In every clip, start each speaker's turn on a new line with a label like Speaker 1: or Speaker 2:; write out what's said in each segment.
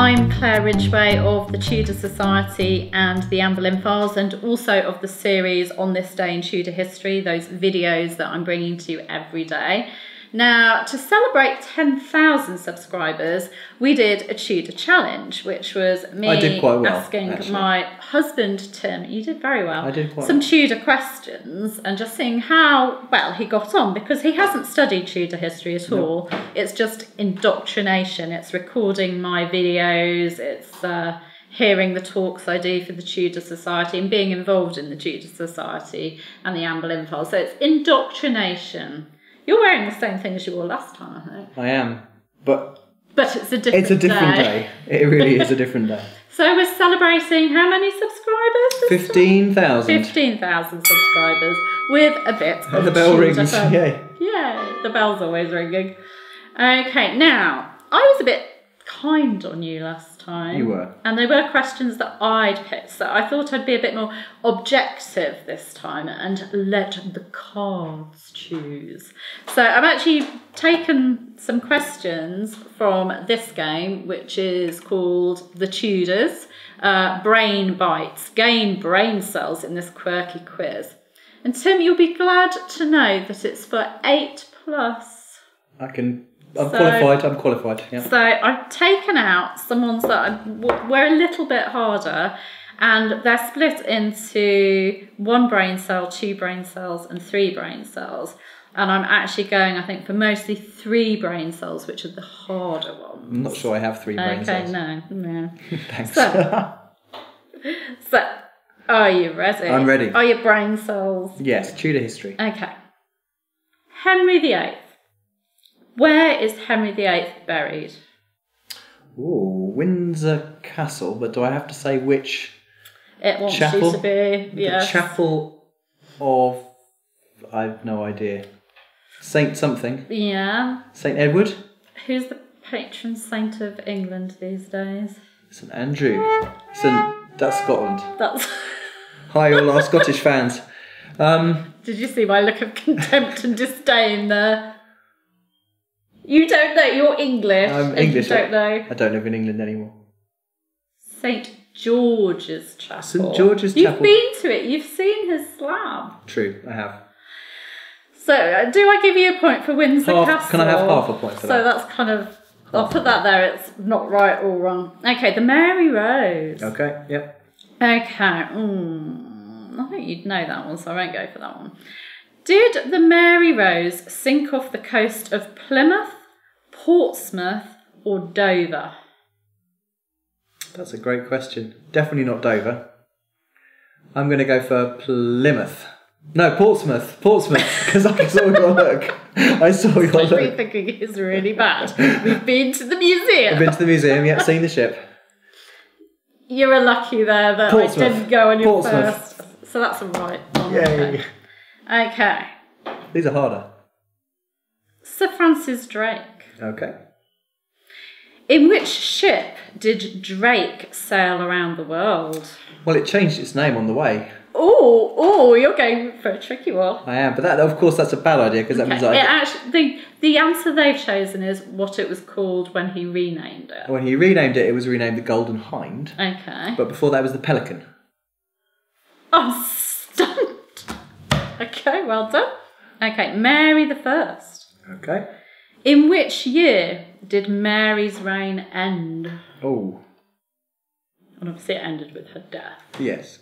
Speaker 1: I'm Claire Ridgway of the Tudor Society and the Anne Boleyn Files, and also of the series On This Day in Tudor History, those videos that I'm bringing to you every day. Now, to celebrate 10,000 subscribers, we did a Tudor challenge, which was me
Speaker 2: I did quite well,
Speaker 1: asking
Speaker 2: actually.
Speaker 1: my husband Tim, you did very well,
Speaker 2: I did quite
Speaker 1: some
Speaker 2: well.
Speaker 1: Tudor questions and just seeing how well he got on because he hasn't studied Tudor history at all. It's just indoctrination, it's recording my videos, it's uh, hearing the talks I do for the Tudor Society and being involved in the Tudor Society and the Anne Boleyn Files. So it's indoctrination. You're wearing the same thing as you wore last time, I think.
Speaker 2: I am, but
Speaker 1: But it's a different
Speaker 2: it's a different day. It really is a different day.
Speaker 1: So we're celebrating how many subscribers?
Speaker 2: Fifteen thousand.
Speaker 1: 15,000 subscribers with a bit of
Speaker 2: And the bell rings. Yay.
Speaker 1: Yay, the bell's always ringing. Okay, now, I was a bit kind on you last time.
Speaker 2: You were.
Speaker 1: And they were questions that I'd picked, so I thought I'd be a bit more objective this time and let the cards choose. So I've actually taken some questions from this game, which is called The Tudors. Uh, brain bites, gain brain cells in this quirky quiz. And Tim, you'll be glad to know that it's for 8 plus.
Speaker 2: I can. I'm
Speaker 1: So-
Speaker 2: qualified. I'm qualified. Yeah.
Speaker 1: So I've taken out some ones that were a little bit harder, and they're split into one brain cell, two brain cells, and three brain cells. And I'm actually going, I think, for mostly three brain cells, which are the harder ones.
Speaker 2: I'm not sure I have three brain
Speaker 1: Okay,
Speaker 2: cells.
Speaker 1: no, no.
Speaker 2: Thanks.
Speaker 1: So- So, are you ready?
Speaker 2: I'm ready.
Speaker 1: Are your brain cells
Speaker 2: yes, Tudor history.
Speaker 1: Okay. Henry VIII. Where is Henry VIII buried?
Speaker 2: Ooh, Windsor Castle. But do I have to say which?
Speaker 1: It wants
Speaker 2: Chapel?
Speaker 1: you to be.
Speaker 2: The Chapel of. I've no idea. Saint something.
Speaker 1: Yeah.
Speaker 2: Saint Edward.
Speaker 1: Who's the patron saint of England these days?
Speaker 2: St Andrew. St. That's Scotland.
Speaker 1: That's.
Speaker 2: Hi, all our Scottish fans. Um,
Speaker 1: Did you see my look of contempt and disdain there? You don't know. You're English.
Speaker 2: I'm
Speaker 1: and
Speaker 2: English.
Speaker 1: You don't know.
Speaker 2: I don't live in England anymore.
Speaker 1: Saint George's Chapel.
Speaker 2: St. George's Chapel.
Speaker 1: You've been to it. You've seen his slab.
Speaker 2: True, I have.
Speaker 1: So, uh, do I give you a point for Windsor
Speaker 2: Half-
Speaker 1: Castle?
Speaker 2: can I have half a point for
Speaker 1: so
Speaker 2: that?
Speaker 1: that's kind of. I'll put that there. It's not right or wrong. Okay, the Mary Rose.
Speaker 2: Okay, yep.
Speaker 1: Okay. Mm, I think you'd know that one, so I won't go for that one. Did the Mary Rose sink off the coast of Plymouth, Portsmouth, or Dover?
Speaker 2: That's a great question. Definitely not Dover. I'm going to go for Plymouth. No, Portsmouth. Portsmouth, because I saw your look. I saw your look.
Speaker 1: thinking it's really bad. We've been to the museum.
Speaker 2: I've been to the museum, yet seen the ship.
Speaker 1: You were lucky there that
Speaker 2: Portsmouth.
Speaker 1: I didn't go on your
Speaker 2: Portsmouth.
Speaker 1: first. So that's all right. one.
Speaker 2: Yay.
Speaker 1: Okay.
Speaker 2: These are harder.
Speaker 1: Sir Francis Drake.
Speaker 2: Okay.
Speaker 1: In which ship did Drake sail around the world?
Speaker 2: Well, it changed its name on the way.
Speaker 1: Oh, oh, you're going for a tricky one.
Speaker 2: I am, but that, of course, that's a bad idea because that means I.
Speaker 1: It actually, the, the answer they've chosen is what it was called when he renamed it.
Speaker 2: When he renamed it, it was renamed the Golden Hind,
Speaker 1: Okay.
Speaker 2: but before that was the Pelican.
Speaker 1: I'm stumped. Okay, well done. Okay, Mary the First.
Speaker 2: Okay.
Speaker 1: In which year did Mary's reign end?
Speaker 2: Oh,
Speaker 1: And obviously it ended with her death.
Speaker 2: yes.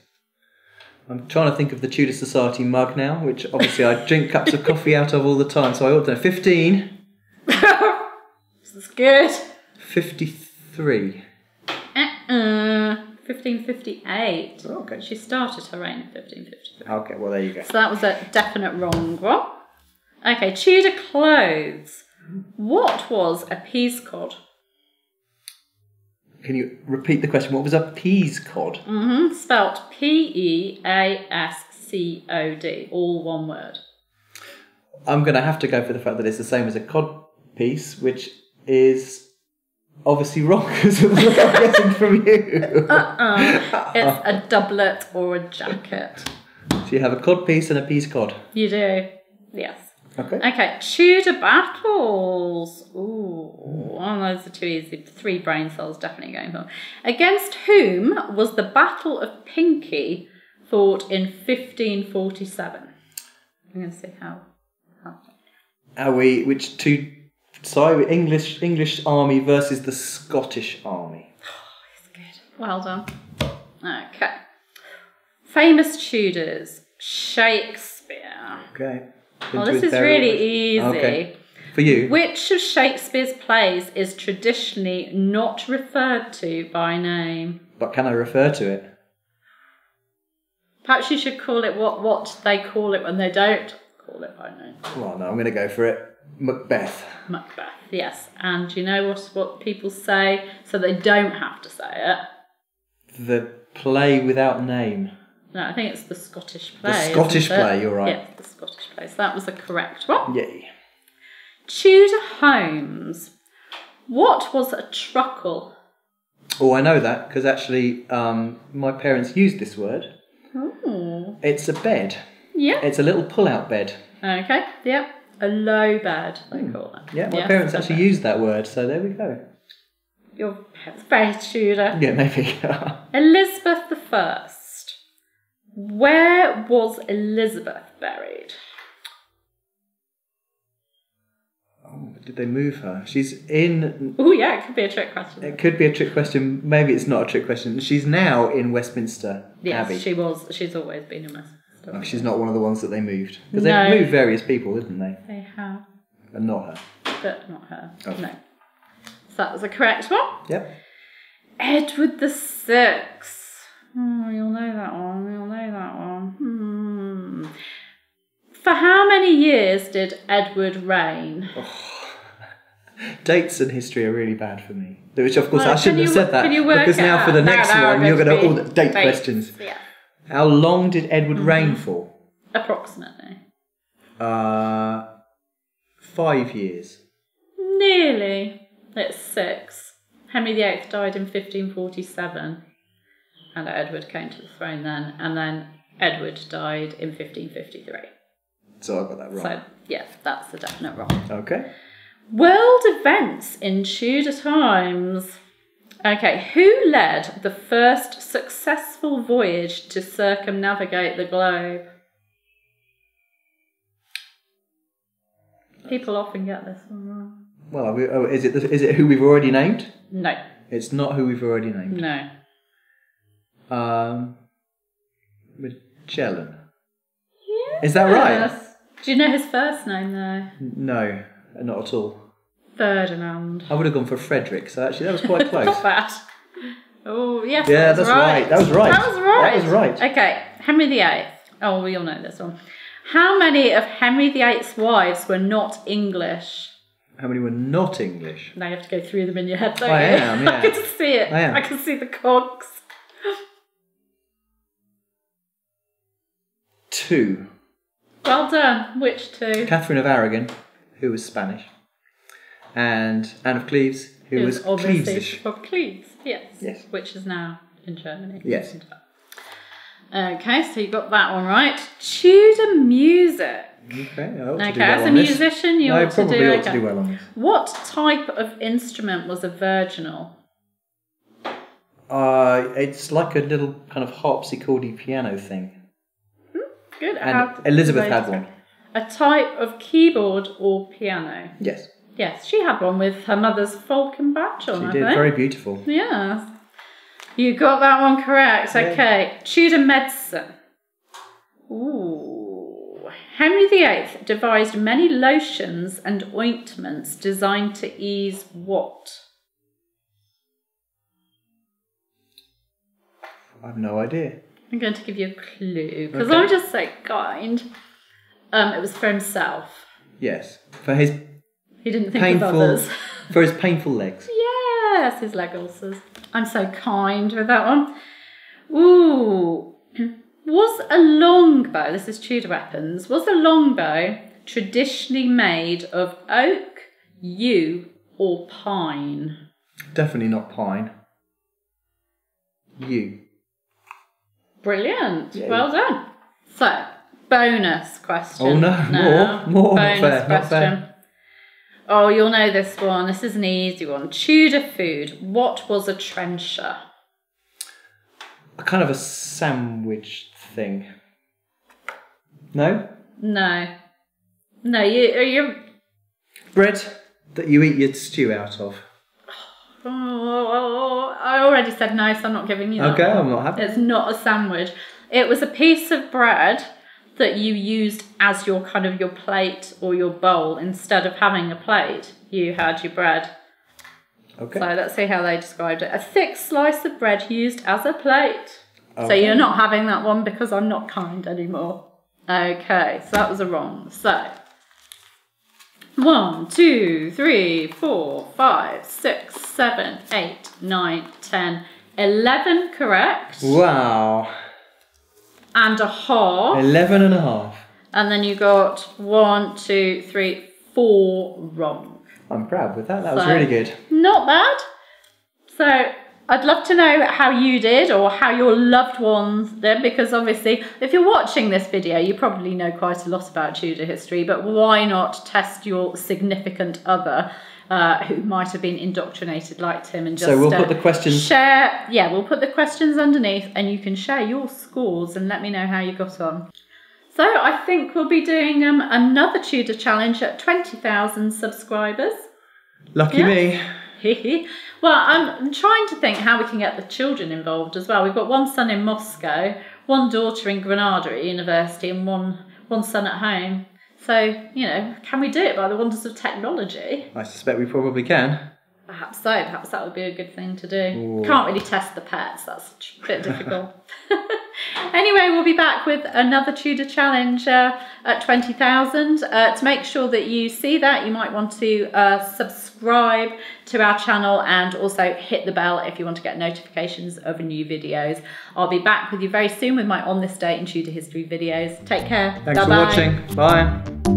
Speaker 2: I'm trying to think of the Tudor Society mug now, which obviously I drink cups of coffee out of all the time, so I ought to know. 15,
Speaker 1: this is good.
Speaker 2: 53.
Speaker 1: Uh-uh. 1558.
Speaker 2: Oh, okay.
Speaker 1: She started her reign in 1553.
Speaker 2: Okay, well, there you go.
Speaker 1: So that was a definite wrong one. Okay, Tudor clothes. What was a peascod?
Speaker 2: Can you repeat the question? What was a peascod?
Speaker 1: Mm-hmm. Spelt P E A S C O D, all one word.
Speaker 2: I'm going to have to go for the fact that it's the same as a cod piece, which is obviously wrong because of what I'm getting from you.
Speaker 1: Uh, it's a doublet or a jacket.
Speaker 2: So you have a cod piece and a peascod.
Speaker 1: You do, yes.
Speaker 2: Okay.
Speaker 1: Okay, Tudor battles. Ooh, oh, those are too easy. Three brain cells definitely going for. Against whom was the Battle of Pinkie fought in 1547? I'm going to see how. how.
Speaker 2: Are we which two? Sorry, English English army versus the Scottish army.
Speaker 1: Oh, it's good. Well done. Okay. Famous Tudors. Shakespeare.
Speaker 2: Okay.
Speaker 1: Oh, this is really easy.
Speaker 2: Okay. For you,
Speaker 1: Which of Shakespeare's plays is traditionally not referred to by name?
Speaker 2: but can I refer to it?
Speaker 1: Perhaps you should call it what, what they call it when they don't call it by name.
Speaker 2: Well, no, I'm going to go for it. Macbeth.
Speaker 1: Macbeth, yes. And you know what, what people say so they don't have to say it?
Speaker 2: The play without name.
Speaker 1: No, I think it's the Scottish play. The Scottish
Speaker 2: play, you're right.
Speaker 1: Yes, the Scottish play. So that was the correct one.
Speaker 2: Yay.
Speaker 1: Tudor homes. What was a truckle?
Speaker 2: Oh, I know that because actually, um, my parents used this word.
Speaker 1: Oh,
Speaker 2: It's a bed.
Speaker 1: yeah.
Speaker 2: It's a little pull-out bed.
Speaker 1: Okay, yep. A low bed, they call it.
Speaker 2: Hmm. Yeah, my parents actually
Speaker 1: bed.
Speaker 2: used that word, so there we go.
Speaker 1: Your parents very Tudor.
Speaker 2: Yeah, maybe.
Speaker 1: Elizabeth the First. Where was Elizabeth buried?
Speaker 2: oh, did they move her? She's in.
Speaker 1: Oh yeah, it could be a trick question.
Speaker 2: It could be a trick question. Maybe it's not a trick question. She's now in Westminster
Speaker 1: Yes,
Speaker 2: Abbey.
Speaker 1: she was. She's always been in Westminster.
Speaker 2: Oh, she's not one of the ones that they moved because
Speaker 1: No.
Speaker 2: they've moved various people, didn't they?
Speaker 1: They have,
Speaker 2: And not her.
Speaker 1: but not her.
Speaker 2: Oh.
Speaker 1: No. So that was a correct one.
Speaker 2: Yep.
Speaker 1: Edward the Sixth. Oh, you'll know that one. You'll know that one. Hmm. For how many years did Edward reign?
Speaker 2: Dates and history are really bad for me. Which, of course,
Speaker 1: Well,
Speaker 2: I shouldn't
Speaker 1: can
Speaker 2: have said that
Speaker 1: you
Speaker 2: because now for the next
Speaker 1: no,
Speaker 2: one you're
Speaker 1: going to
Speaker 2: all the date questions.
Speaker 1: Yeah.
Speaker 2: How long did Edward
Speaker 1: Mm-hmm.
Speaker 2: reign for?
Speaker 1: Approximately.
Speaker 2: Uh, five years.
Speaker 1: Nearly. It's six. Henry VIII died in 1547, and Edward came to the throne then, and then Edward died in 1553.
Speaker 2: So I got that wrong.
Speaker 1: So, yes, that's a definite wrong.
Speaker 2: Okay.
Speaker 1: World events in Tudor times. Okay, who led the first successful voyage to circumnavigate the globe? People often get this one wrong.
Speaker 2: Well, we, oh, is it the, is it who we've already named?
Speaker 1: No,
Speaker 2: It's not who we've already named.
Speaker 1: no.
Speaker 2: Um, Magellan. Is that right?
Speaker 1: Do you know his first name though?
Speaker 2: No, not at all.
Speaker 1: Ferdinand.
Speaker 2: I would have gone for Frederick. So actually, that was quite close.
Speaker 1: Not bad. Oh yes.
Speaker 2: Yeah,
Speaker 1: that
Speaker 2: that's right. That was right.
Speaker 1: That was right.
Speaker 2: That was right.
Speaker 1: Okay, Henry VIII. Oh, we all know this one. How many of Henry VIII's wives were not English?
Speaker 2: How many were not English?
Speaker 1: Now you have to go through them in your head, don't
Speaker 2: I
Speaker 1: you?
Speaker 2: am, yeah.
Speaker 1: I can see it.
Speaker 2: I am.
Speaker 1: I can see the cogs.
Speaker 2: Two.
Speaker 1: Well done. Which two?
Speaker 2: Catherine of Aragon, who was Spanish, and Anne of Cleves, who
Speaker 1: It
Speaker 2: was Clevesish.
Speaker 1: from Cleves. Yes.
Speaker 2: Yes.
Speaker 1: Which is now in Germany.
Speaker 2: Yes.
Speaker 1: Okay, so you got that one right. Tudor music.
Speaker 2: Okay, I ought to
Speaker 1: Okay,
Speaker 2: do well
Speaker 1: as a
Speaker 2: on this.
Speaker 1: musician, you ought to
Speaker 2: probably
Speaker 1: do
Speaker 2: ought
Speaker 1: okay.
Speaker 2: to do well on this.
Speaker 1: What type of instrument was a virginal?
Speaker 2: Uh, it's like a little kind of harpsichordy piano thing.
Speaker 1: Good.
Speaker 2: And Elizabeth had one.
Speaker 1: A type of keyboard or piano.
Speaker 2: Yes,
Speaker 1: Yes, she had one with her mother's Falcon badge on.
Speaker 2: she
Speaker 1: I
Speaker 2: did.
Speaker 1: think.
Speaker 2: Very beautiful.
Speaker 1: Yeah. You got that one correct.
Speaker 2: Yeah.
Speaker 1: Okay. Tudor medicine. Ooh. Henry VIII devised many lotions and ointments designed to ease what?
Speaker 2: I have no idea.
Speaker 1: I'm going to give you a clue because
Speaker 2: Okay.
Speaker 1: I'm just so kind. Um, it was for himself.
Speaker 2: Yes, for his
Speaker 1: He didn't think
Speaker 2: painful,
Speaker 1: of others.
Speaker 2: for his painful legs.
Speaker 1: Yes, his leg ulcers. I'm so kind with that one. Ooh. Was a longbow, this is Tudor weapons, was a longbow traditionally made of oak, yew, or pine?
Speaker 2: Definitely not pine. You.
Speaker 1: Brilliant.
Speaker 2: Yay.
Speaker 1: Well done. So, bonus question.
Speaker 2: Oh, no, more, more, not fair, fair.
Speaker 1: Oh, you'll know this one. This is an easy one. Tudor food. What was a trencher?
Speaker 2: A kind of a sandwich thing. No?
Speaker 1: No. No, you are you
Speaker 2: Bread that you eat your stew out of.
Speaker 1: Oh, I already said no, so I'm not giving you that.
Speaker 2: Okay. I'm not happy.
Speaker 1: It's not a sandwich. It was a piece of bread that you used as your kind of your plate or your bowl instead of having a plate. You had your bread.
Speaker 2: Okay.
Speaker 1: So let's see how they described it. A thick slice of bread used as a plate. So you're not having that one because I'm not kind anymore. Okay, so that was a wrong. So one, two, three, four, five, six, seven, eight, nine, ten, eleven correct,
Speaker 2: Wow.
Speaker 1: and a half.
Speaker 2: Eleven and a half.
Speaker 1: And then you got one, two, three, four wrong.
Speaker 2: I'm proud with that. That was really good.
Speaker 1: Not bad. So I'd love to know how you did or how your loved ones did because obviously if you're watching this video you probably know quite a lot about Tudor history but why not test your significant other uh, who might have been indoctrinated like Tim and just
Speaker 2: So we'll
Speaker 1: uh,
Speaker 2: put the questions-
Speaker 1: share yeah we'll put the questions underneath and you can share your scores and let me know how you got on. So I think we'll be doing um, another Tudor challenge at 20,000 subscribers.
Speaker 2: Lucky
Speaker 1: Yeah.
Speaker 2: me.
Speaker 1: well, I'm trying to think how we can get the children involved as well. We've got one son in Moscow, one daughter in Granada at university, and one one son at home. So, you know, can we do it by the wonders of technology?
Speaker 2: I suspect we probably can.
Speaker 1: Perhaps so. Perhaps that would be a good thing to do.
Speaker 2: Ooh.
Speaker 1: Can't really test the pets. That's a bit difficult. anyway, we'll be back with another Tudor challenge uh, at 20,000. Uh, to make sure that you see that, you might want to uh, subscribe to our channel and also hit the bell if you want to get notifications of new videos. I'll be back with you very soon with my On This Date and Tudor History videos. Take care.
Speaker 2: Thanks
Speaker 1: Bye-bye.
Speaker 2: for watching. Bye.